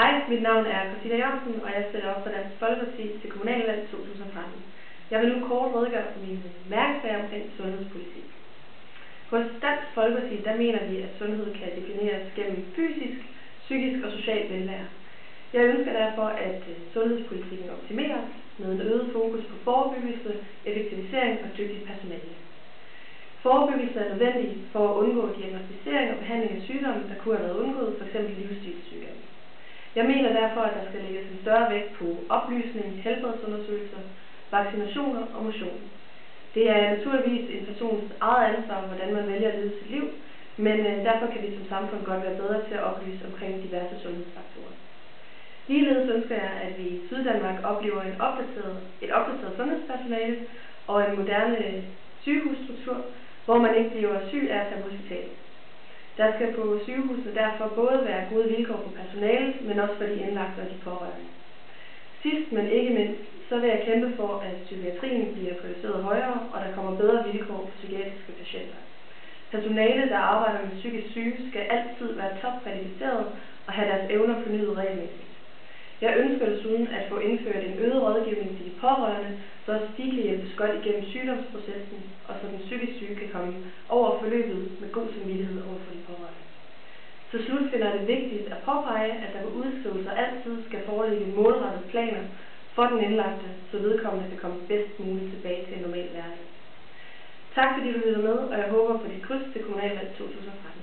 Hej, mit navn er Christina Jørgensen, og jeg stiller op for Dansk Folkeparti til kommunalvalg 2013. Jeg vil nu kort redegøre for mine mærkesager omkring sundhedspolitik. Hos Dansk Folkeparti der mener vi, at sundhed kan defineres gennem fysisk, psykisk og social velvære. Jeg ønsker derfor, at øh, sundhedspolitikken optimeres med en øget fokus på forebyggelse, effektivisering og dygtigt personale. Forebyggelse er nødvendig for at undgå diagnostisering og behandling af sygdomme, der kunne have været undgået, f.eks. livsstilssygdomme. Jeg mener derfor, at der skal lægges en større vægt på oplysning, helbredsundersøgelser, vaccinationer og motion. Det er naturligvis en persons eget ansvar, hvordan man vælger at leve sit liv, men øh, derfor kan vi som samfund godt være bedre til at oplyse omkring diverse sundhedsfaktorer. Ligeledes ønsker jeg, at vi i Syddanmark oplever en opdateret, et opdateret sundhedspersonale og en moderne øh, sygehusstruktur, hvor man ikke bliver syg af at tage på hospitalet. Der skal på sygehuset derfor både være gode vilkår for personalet, men også for de indlagte og de pårørende. Sidst, men ikke mindst, så vil jeg kæmpe for, at psykiatrien bliver prioriteret højere, og der kommer bedre vilkår for psykiatriske patienter. Personale, der arbejder med psykisk syge, skal altid være topkvalificeret og have deres evner fornyet regelmæssigt. Jeg ønsker desuden at få indført en øget rådgivning til de pårørende, så de kan hjælpes godt igennem sygdomsprocessen, og så den psykisk syge kan komme over forløbet med god samvittighed over for de pårørende. Til slut finder jeg det vigtigt at påpege, at der ved udskrivelser altid skal foreligge målrettede planer for den indlagte, så vedkommende kan komme bedst muligt tilbage til en normal hverdag. Tak fordi du lyttede med, og jeg håber på dit kryds til kommunalvalg 2013.